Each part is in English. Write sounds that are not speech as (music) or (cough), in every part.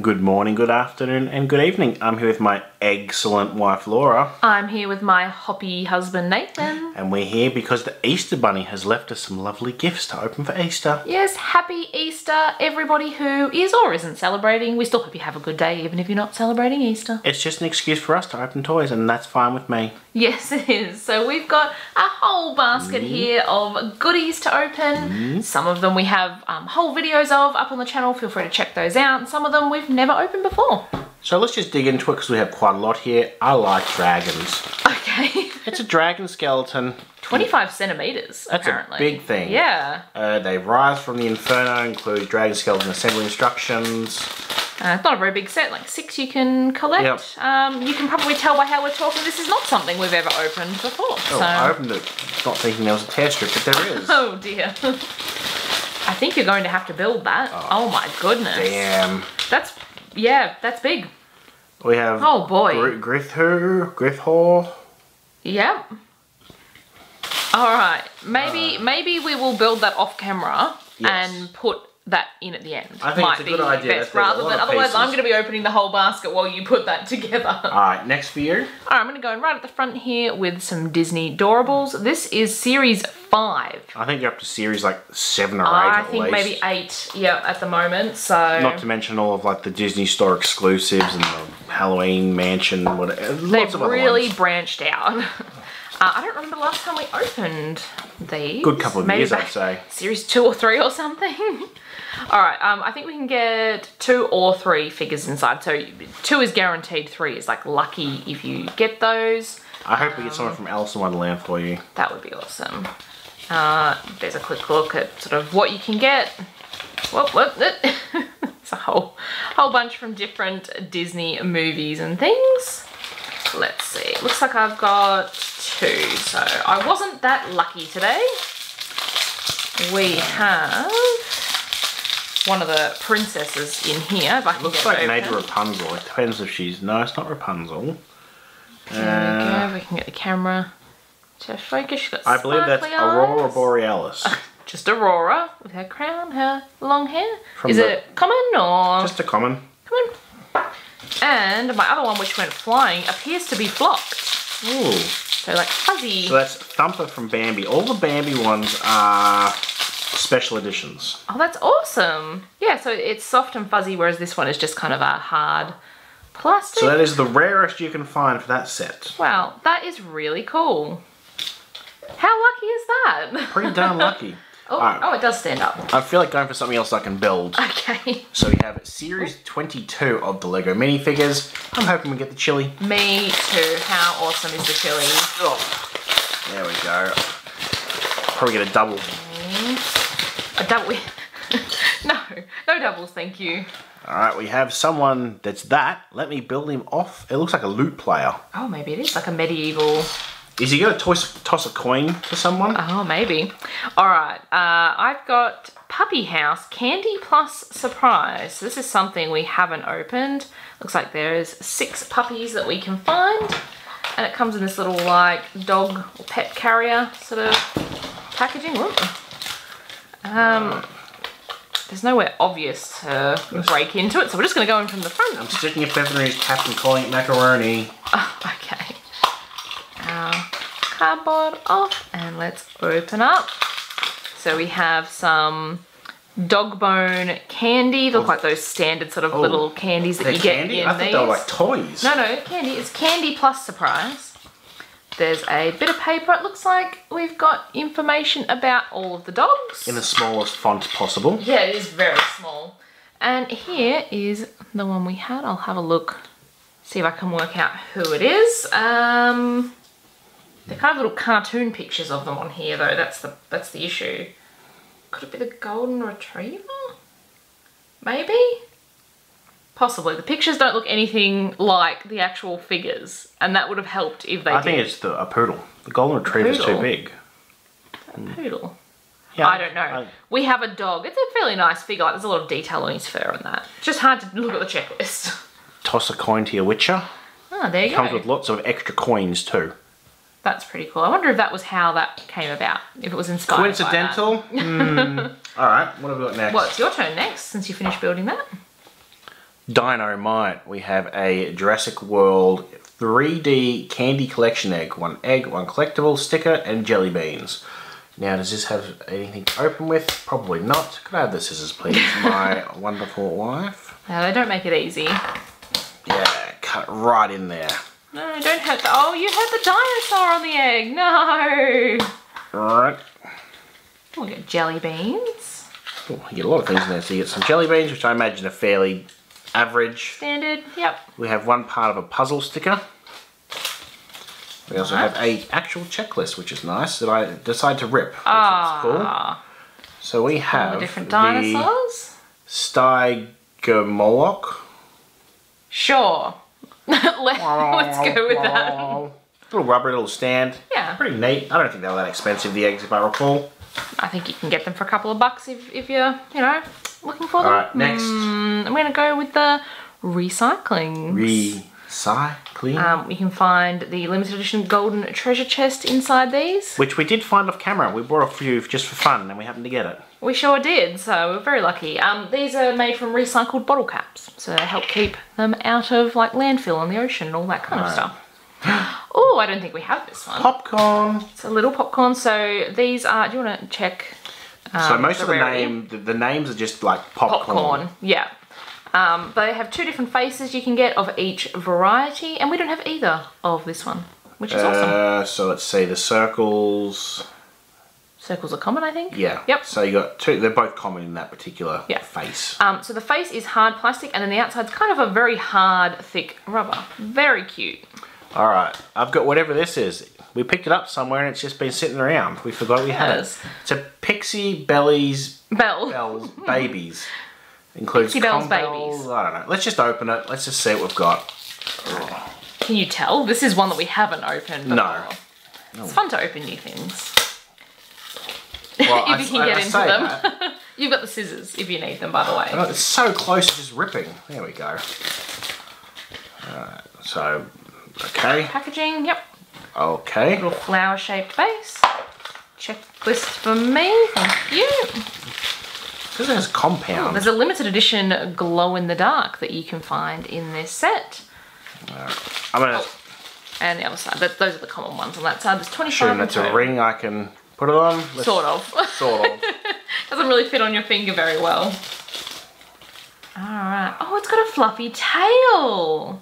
Good morning, good afternoon, and good evening. I'm here with my excellent wife Laura, I'm here with my hoppy husband Nathan. and we're here because the Easter Bunny has left us some lovely gifts to open for Easter. Yes, happy Easter, everybody who is or isn't celebrating. We still hope you have a good day, even if you're not celebrating Easter. It's just an excuse for us to open toys, and that's fine with me. Yes, it is. So we've got a whole basket here of goodies to open. Some of them we have um, whole videos of up on the channel. Feel free to check those out. Some of them we've never opened before. So let's just dig into it because we have quite a lot here. I like dragons. Okay. (laughs) It's a dragon skeleton. 25 centimeters, That's a apparently. big thing. Yeah. Uh, they rise from the inferno, include dragon skeleton assembly instructions. Uh, it's not a very big set, like six you can collect. Yep. Um, you can probably tell by how we're talking, this is not something we've ever opened before. Oh, so. I opened it not thinking there was a tear strip, but there is. (laughs) Oh dear. (laughs) I think you're going to have to build that. Oh, my goodness. Damn. That's, yeah, that's big. We have Oh, boy. Gr- Grithur, Grithor. Yep. All right. Uh. Maybe maybe we will build that off camera Yes. and put that in at the end. I think Might it's a be good idea. Best, rather than otherwise, I'm going to be opening the whole basket while you put that (laughs) together. Alright, next for you. right, I'm going to go in right at the front here with some Disney Doorables. This is series five. I think you're up to series like seven or eight I think least. maybe eight. Yeah, at the moment. So Not to mention all of like the Disney Store exclusives and the Halloween Mansion, whatever. Lots they've of really branched out. (laughs) Uh, I don't remember the last time we opened these. Good couple of Maybe years, I'd say. Series two or three or something. (laughs) All right, um, I think we can get two or three figures inside. So two is guaranteed, three is like lucky if you get those. I hope we get someone from Alice in Wonderland for you. That would be awesome. Uh, there's a quick look at sort of what you can get. Whoop, whoop, whoop. (laughs) it's a whole, whole bunch from different Disney movies and things. Let's see. Looks like I've got two, so I wasn't that lucky today. We have one of the princesses in here. If I can Looks like Major. Rapunzel. It depends if she's. No, it's not Rapunzel. There we Uh, go. We can get the camera to focus. She's got I believe that's sparkly Aurora. Borealis. (laughs) Just Aurora with her crown, her long hair. From Is the- it common or Just a common. come on? And my other one, which went flying, appears to be flocked. Ooh. So like fuzzy. So that's Thumper from Bambi. All the Bambi ones are special editions. oh, that's awesome. Yeah, so it's soft and fuzzy, whereas this one is just kind of a hard plastic. So that is the rarest you can find for that set. wow, that is really cool. How lucky is that? Pretty darn lucky. (laughs) oh, Alright. oh, it does stand up. I feel like going for something else I can build. Okay. So we have series 22 of the Lego minifigures. I'm hoping we get the chili. Me too. How awesome is the chili? Oh, there we go. Probably get a double. A double. (laughs) no, no doubles, thank you. Alright, we have someone that's that. Let me build him off. It looks like a loot player. Oh, maybe it is like a medieval. Is he to toss, toss a coin to someone? Oh, maybe. All right. Uh, I've got Puppy House Candy Plus Surprise. This is something we haven't opened. Looks like there's six puppies that we can find. And it comes in this little like dog or pet carrier sort of packaging. Whoop. Um, there's nowhere obvious to break into it, so we're just going to go in from the front. I'm sticking a feather in his cap and calling it macaroni. Oh, okay. Our cardboard off and let's open up. So we have some dog bone candy. They look like those standard sort of Oh. little candies that They're you get candy? in I thought these. they were like toys. No, no, candy. It's candy plus surprise. There's a bit of paper. It looks like we've got information about all of the dogs. In the smallest font possible. Yeah, it is very small. And here is the one we had. I'll have a look, see if I can work out who it is. Um, they're kind of little cartoon pictures of them on here, though. That's the that's the issue. Could it be the golden retriever? Maybe. Possibly. The pictures don't look anything like the actual figures, and that would have helped if they I did. think it's the a poodle. The golden retriever's too poodle? big. poodle. Yeah, I don't know. we have a dog. It's a fairly nice figure. Like, there's a lot of detail on his fur and that. Just hard to look at the checklist. (laughs) toss a coin to your Witcher. Oh, there you go. Comes go. with lots of extra coins too. That's pretty cool. I wonder if that was how that came about. If it was inspired. by that. Coincidental? (laughs) Hmm. All right, what have we got next? Well, it's your turn next, since you finished building that. Dynamite. We have a Jurassic World 3D candy collection egg. One egg, one collectible, sticker, and jelly beans. Now, does this have anything to open with? Probably not. Could I have the scissors, please? (laughs) My wonderful wife. No, they don't make it easy. Yeah, cut right in there. No, don't have the. Oh, you had the dinosaur on the egg. No. Right. We'll get jelly beans. Oh, you get a lot of things in there. So you get some jelly beans, which I imagine are fairly average. Standard. Yep. We have one part of a puzzle sticker. We also Right. have a actual checklist, which is nice, that I decided to rip. Which is cool. Ah. So we All have the different the dinosaurs. Stygimoloch. Sure. (laughs) Let, let's go with that. Little rubber, little stand. Yeah. Pretty neat. I don't think they were that expensive, the eggs, if I recall. I think you can get them for a couple of bucks if, if you're, you know, looking for them. Alright, next. Mm, I'm going to go with the recycling. Recycling. um, you can find the limited edition golden treasure chest inside these. which we did find off camera. We bought a few just for fun and we happened to get it. We sure did, so we're very lucky. Um, these are made from recycled bottle caps, so they help keep them out of like landfill and the ocean and all that kind of Right. stuff. (gasps) (gasps) I don't think we have this one. Popcorn. It's a little popcorn. So these are. Do you want to check? so um, most the of the rarity? name, the, the names are just like popcorn. popcorn. Yeah. Um, they have two different faces you can get of each variety, and we don't have either of this one, which is awesome. Uh, so let's see the circles. Circles are common, I think. Yeah. Yep. So you got two. They're both common in that particular Yeah. face. Um, so the face is hard plastic, and then the outside's kind of a very hard, thick rubber. Very cute. All right. I've got whatever this is. We picked it up somewhere and it's just been sitting around. We forgot we had Yes. it. It's a Pixie Bellies Bell. Bells (laughs) Babies. Includes Pixie Bells. Babies. I don't know. Let's just open it. Let's just see what we've got. Can you tell? This is one that we haven't opened. Before. No. It's fun to open new things. Well, (laughs) if you can get into them. that. (laughs) You've got the scissors if you need them, by the way. Oh, it's so close to just ripping. There we go. Alright, so, okay, Packaging, yep. okay. Little flower shaped base. Checklist for me, thank you. This has compound. There's a limited edition glow in the dark that you can find in this set. Uh, I'm gonna oh, And the other side, that, those are the common ones on that side. There's 25 assume that's a ring I can put it on. Let's- Sort of. Sort of. (laughs) Doesn't really fit on your finger very well. Alright. Oh, it's got a fluffy tail.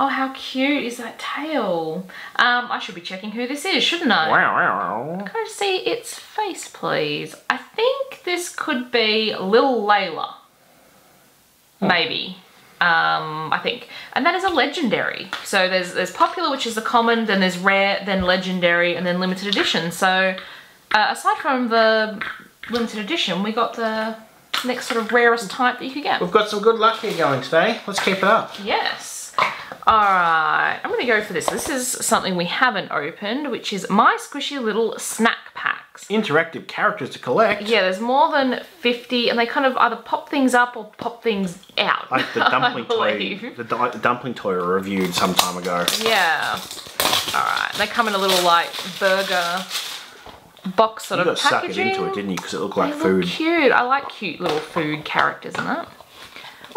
Oh, how cute is that tail? Um, I should be checking who this is, shouldn't I? wow, wow. Can I see its face, please? I think this could be Lil Layla. Maybe. Um, I think. And that is a legendary. So there's there's popular, which is the common, then there's rare, then legendary, and then limited edition. So uh, aside from the limited edition, we got the next sort of rarest type that you could get. We've got some good luck here going today. Let's keep it up. Yes. Alright, I'm going to go for this. This is something we haven't opened, which is My Squishy Little Snack Packs. Interactive characters to collect. Yeah, there's more than 50, and they kind of either pop things up or pop things out. Like the (laughs) dumpling toy. The, du- the dumpling toy we reviewed some time ago. Yeah. Alright, they come in a little, like, burger box sort You of got sucked packaging. into it, didn't you? Because it looked like They food. cute. I like cute little food characters in that.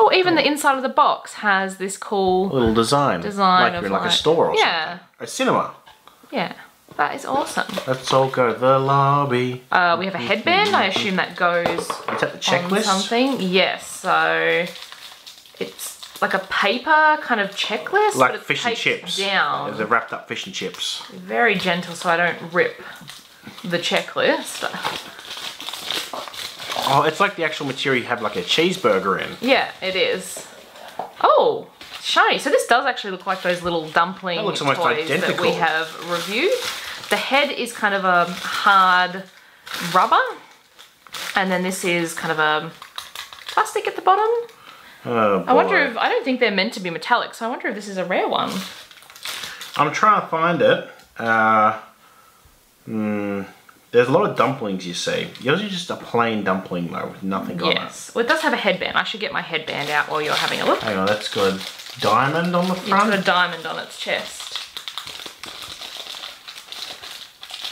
Oh, even the inside of the box has this cool A little design. design like of in like, like a store or yeah, something. A cinema. yeah. That is awesome. Let's all go to the lobby. Uh, we have a headband. I assume that goes Is that the on checklist? something. Yes. So it's like a paper kind of checklist, Like fish and chips. down. They're wrapped up fish and chips. Very gentle, so I don't rip the checklist. Oh, it's like the actual material you have like a cheeseburger in. Yeah, it is. Oh, shiny. So this does actually look like those little dumpling That looks toys almost that we have reviewed. The head is kind of a hard rubber, and then this is kind of a plastic at the bottom. Oh, I wonder if I don't think they're meant to be metallic, so I wonder if this is a rare one. I'm trying to find it. Uh, hmm, there's a lot of dumplings you see. Yours is just a plain dumpling though, with nothing on it. Yes. Well, it does have a headband. I should get my headband out while you're having a look. Hang on, that's got a diamond on the front. It's got a diamond on its chest.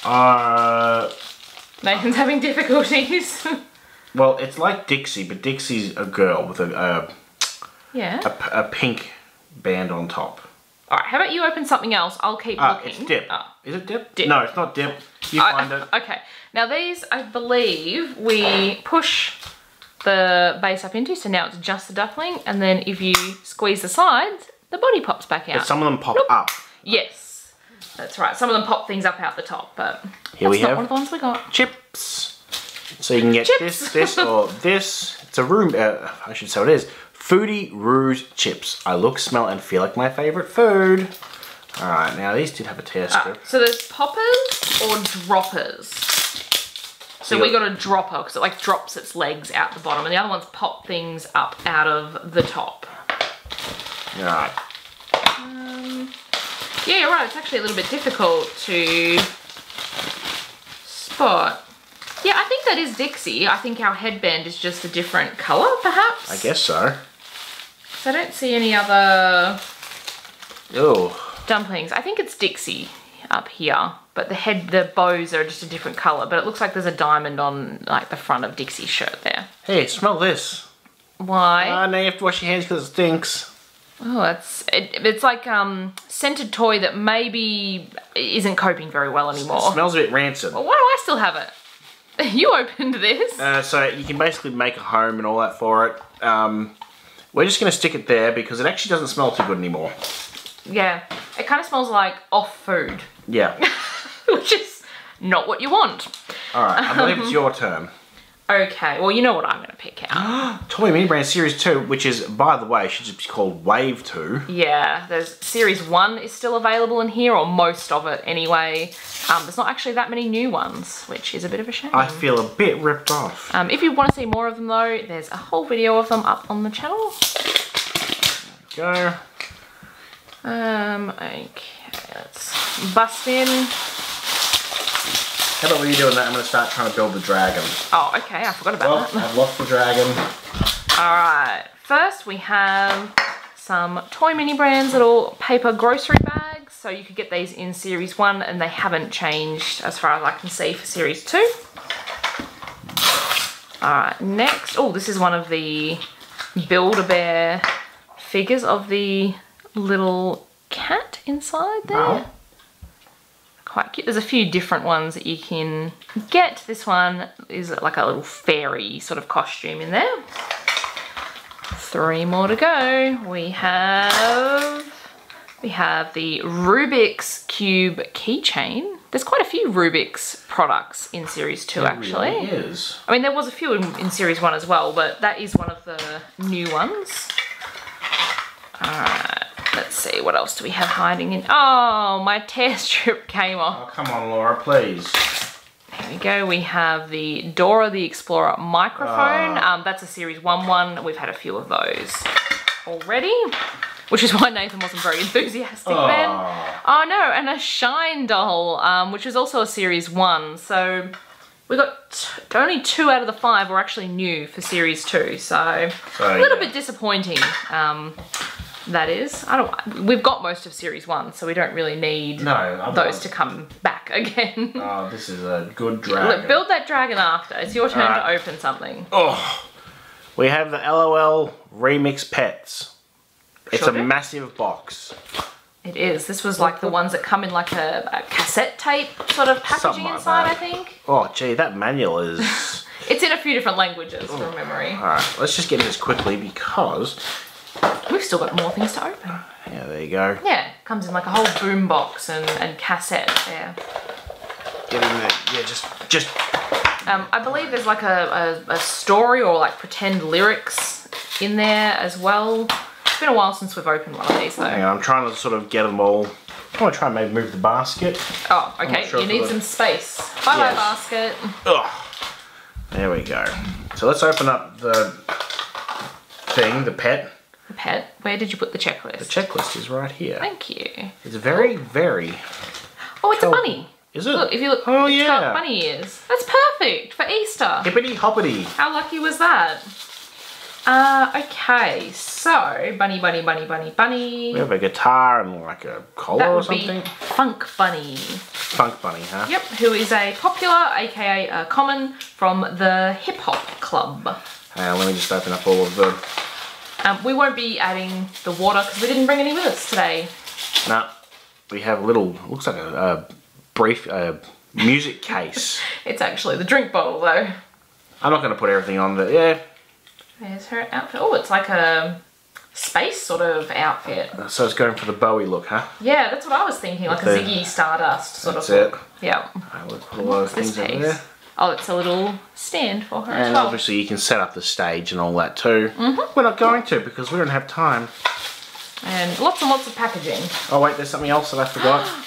Uh, Nathan's having difficulties. (laughs) well, it's like Dixie, but Dixie's a girl with a, uh, Yeah. a, a pink band on top. All right. How about you open something else? I'll keep Ah, looking. it's dip. Ah. Is it dip? Dip. No, it's not dip. You I- it. Okay. Now these, I believe, we push the base up into, so now it's just the duckling, and then if you squeeze the sides, the body pops back out. But some of them pop Nope. up. Yes, that's right. Some of them pop things up out the top, but Here we have- one of the ones we got. Chips. So you can get Chips. this, this, or (laughs) this. It's a room. Uh, I should say what it is. Foodie Rouge chips. I look, smell, and feel like my favorite food. All right, now these did have a tear Ah, strip. so there's poppers or droppers. So you we got- a dropper because it like drops its legs out the bottom, and the other ones pop things up out of the top. All right. Yeah, you're right. It's actually a little bit difficult to spot. Yeah, I think that is Dixie. I think our headband is just a different colour, perhaps. I guess so. So I don't see any other Oh, dumplings. I think it's Dixie up here, but the head, the bows are just a different colour. But it looks like there's a diamond on like the front of Dixie's shirt there. hey, smell this. Why? Ah, now you have to wash your hands because it stinks. oh, it's it, it's like um scented toy that maybe isn't coping very well anymore. It smells a bit rancid. Well, why do I still have it? (laughs) You opened this. Uh, so you can basically make a home and all that for it. Um, we're just going to stick it there because it actually doesn't smell too good anymore. Yeah, it kind of smells like off food, Yeah. (laughs) which is not what you want. All right, I believe it's your turn. Okay, well, you know what I'm going to pick out. (gasps) Toy Mini Brand Series 2, which is, by the way, should just be called Wave 2. yeah, there's Series 1 is still available in here, or most of it anyway. Um, there's not actually that many new ones, which is a bit of a shame. I feel a bit ripped off. Um, if you want to see more of them though, there's a whole video of them up on the channel. Go. Um, okay, let's bust in. How about when you're doing that, I'm going to start trying to build the dragon. Oh, okay, I forgot about Well, that. I've lost the dragon. Alright, first we have some Toy Mini Brands little paper grocery bags. So you could get these in Series 1 and they haven't changed as far as I can see for Series 2. Alright, next, oh this is one of the Build-A-Bear figures of the little cat inside there. Wow. Quite cute. There's a few different ones that you can get. This one is like a little fairy sort of costume in there. Three more to go. We have we have the Rubik's Cube keychain. There's quite a few Rubik's products in Series 2 actually. Really is. I mean, there was a few in, in Series 1 as well, but that is one of the new ones. Alright, let's see, what else do we have hiding in? Oh, my (laughs) tear strip came off. Oh, come on, Laura, please. There we go, we have the Dora the Explorer microphone. Ah. Um, that's a Series 1 one. We've had a few of those already, which is why Nathan wasn't very (laughs) enthusiastic then. Oh no, and a Shine doll, um, which is also a Series 1. So we got only two out of the five were actually new for Series 2. So So, a little yeah. bit disappointing, um, that is. I don't. We've got most of Series 1, so we don't really need No, those to come back (laughs) again. Oh, this is a good dragon. Look, build that dragon after. It's your turn Alright. to open something. Oh, we have the LOL Remix Pets. It's Sure a do. massive box. It is. This was like the ones that come in like a, a cassette tape sort of packaging Something like inside, that. I think. Oh, gee, that manual is. (laughs) It's in a few different languages from oh, memory. Alright, let's just get this quickly because. We've still got more things to open. Yeah, there you go. Yeah, comes in like a whole boom box and, and cassette there. Get in there. Yeah, just. just Um, I believe there's like a, a, a story or like pretend lyrics in there as well. It's been a while since we've opened one of these though. hang on, I'm trying to sort of get them all. I'm gonna try and maybe move the basket. Oh, okay. sure you need some space. Bye bye Yes. basket. Ugh. There we go. So let's open up the thing, the pet. Pet. Where did you put the checklist? The checklist? is right here. Thank you. It's very, very. Oh, it's a bunny. Is it? Look, if you look, Oh, it's yeah. got bunny ears. That's perfect for Easter. Hippity hoppity. How lucky was that? Uh, okay, so bunny, bunny, bunny, bunny, bunny. We have a guitar and like a collar that or something. be Funk Bunny. Funk Bunny, huh? Yep, who is a popular, aka a common, from the Hip Hop Club. Hang on, let me just open up all of the Um, we won't be adding the water because we didn't bring any with us today. No, we have a little, looks like a, brief uh, music (laughs) case. It's actually the drink bottle though. I'm not going to put everything on there. Yeah, There's her outfit. Oh, it's like a space sort of outfit. so it's going for the Bowie look, huh? Yeah, that's what I was thinking, like a Ziggy Stardust sort That's of it. look. Yeah. I would put a lot of things in there. Oh, it's a little stand for her as And well. obviously you can set up the stage and all that too. Mm-hmm. We're not going to because we don't have time. And lots and lots of packaging. Oh wait, there's something else that I forgot. (gasps)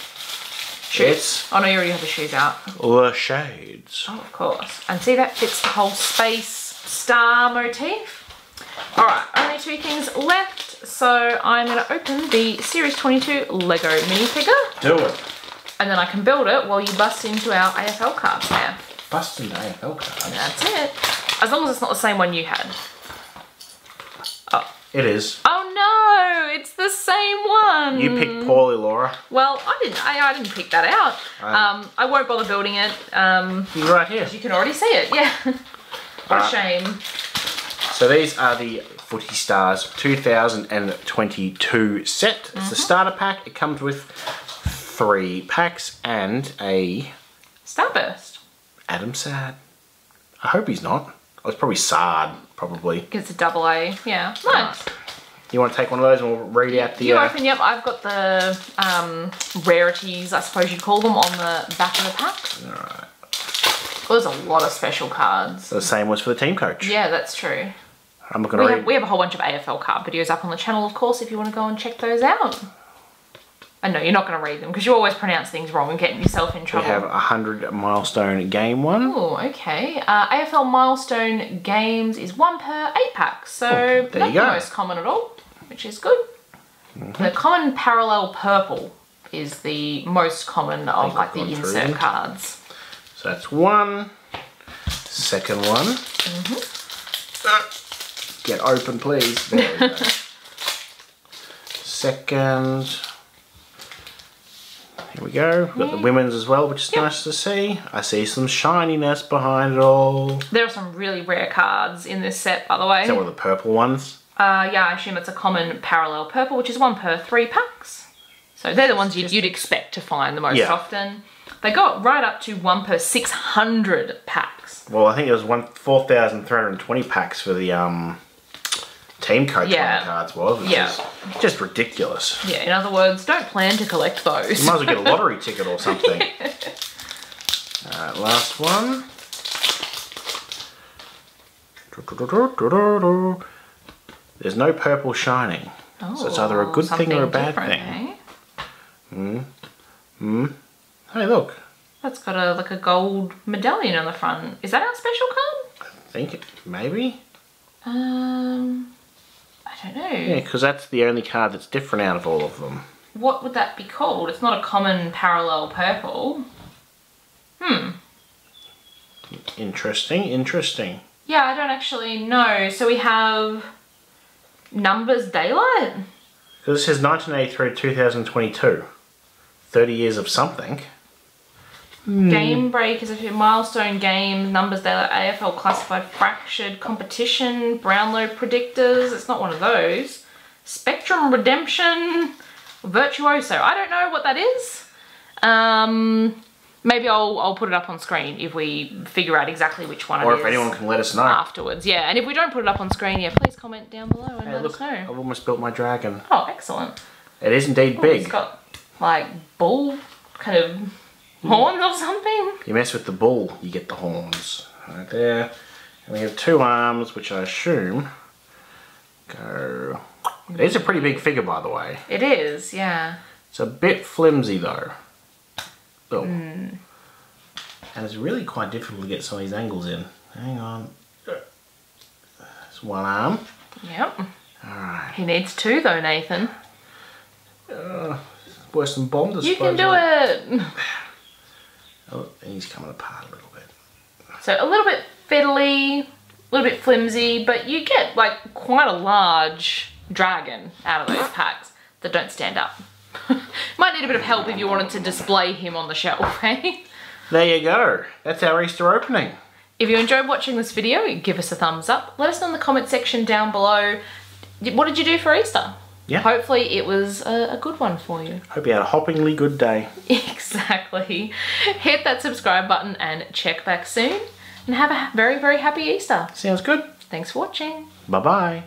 It's Oh no, you already have the shoes out. the shades. Oh, of course. And see, that fits the whole space star motif. Alright, only two things left. So I'm going to open the Series 22 Lego minifigure. Do it. And then I can build it while you bust into our AFL cards there. Busting AFL cards. That's it. As long as it's not the same one you had. Oh. It is. Oh no, it's the same one. You picked poorly, Laura. Well, I didn't. I, I didn't pick that out. Um, Um, I won't bother building it. Um, You're right here. you can already see it. Yeah. (laughs) what a shame. So these are the Footy Stars 2022 set. It's Mm-hmm. the starter pack. It comes with three packs and a Starburst. Adam Saad. I hope he's not. Oh, it's probably Sad, probably. It's a double A. Yeah. Nice. You want to take one of those and we'll read out the. You uh, open. Yep. I've got the um, rarities. I suppose you'd call them on the back of the pack. Alright. There's a lot of special cards. The same was for the team coach. Yeah, that's true. I'm not going to read. have, we have a whole bunch of AFL card videos up on the channel, of course, if you want to go and check those out. I know you're not going to read them because you always pronounce things wrong and getting yourself in trouble. We have a hundred milestone game one. Oh, okay. Uh, AFL milestone games is one per eight pack, so Oh, not the most common at all, which is good. Mm-hmm. The common parallel purple is the most common of like the gone through insert cards. So that's one. Second one. Mm-hmm. Uh, Get open, please. There we go. (laughs) Second. Here we go. We've got the women's as well, which is Yep. nice to see. I see some shininess behind it all. There are some really rare cards in this set, by the way. Is that one of the purple ones? Uh, yeah, I assume it's a common parallel purple, which is one per three packs. So they're the ones you'd, you'd expect to find the most Yeah. often. They got right up to one per 600 packs. Well, I think it was one four thousand three hundred twenty packs for the um team coach Yeah. cards was, which Yeah. is just ridiculous. Yeah, in other words, don't plan to collect those. You might as well get a lottery (laughs) ticket or something. Alright, last one. There's no purple shining. So it's either a good thing or a bad thing. eh? Hey, look. That's got a like a gold medallion on the front. Is that our special card? I think it, maybe. Um, don't know. Yeah, because that's the only card that's different out of all of them. What would that be called? It's not a common parallel purple. Hmm. Interesting, interesting. Yeah, I don't actually know. So we have numbers daylight. Because it says 1983 to 2022. 30 years of something. Game break is a few milestone games, numbers daylight, AFL classified fractured competition, Brownlow predictors. It's not one of those. Spectrum redemption, virtuoso. I don't know what that is. Um, maybe I'll I'll put it up on screen if we figure out exactly which one Or if anyone can let us know. afterwards. Yeah, and if we don't put it up on screen, yeah, please comment down below and Hey, let look, us know. I've almost built my dragon. Oh, excellent. It is indeed Oh, big. It's got like bull kind of horns or something. You mess with the bull, you get the horns. Right there. And we have two arms, which I assume go. It is a pretty big figure, by the way. It is, yeah. It's a bit flimsy, though. Oh. Hmm. And it's really quite difficult to get some of these angles in. Hang on. It's one arm. Yep. Alright. He needs two though, Nathan. Worse than bombed, I You can do it. (laughs) Oh, he's coming apart a little bit. So a little bit fiddly, a little bit flimsy, but you get like quite a large dragon out of those packs that don't stand up. (laughs) Might need a bit of help if you wanted to display him on the shelf, (laughs) eh? There you go. That's our Easter opening. If you enjoyed watching this video, give us a thumbs up. Let us know in the comment section down below what did you do for Easter? Yeah. Hopefully it was a, a good one for you. Hope you had a hoppingly good day. (laughs) Exactly. Hit that subscribe button and check back soon. And have a very, very happy Easter. Sounds good. Thanks for watching. Bye bye.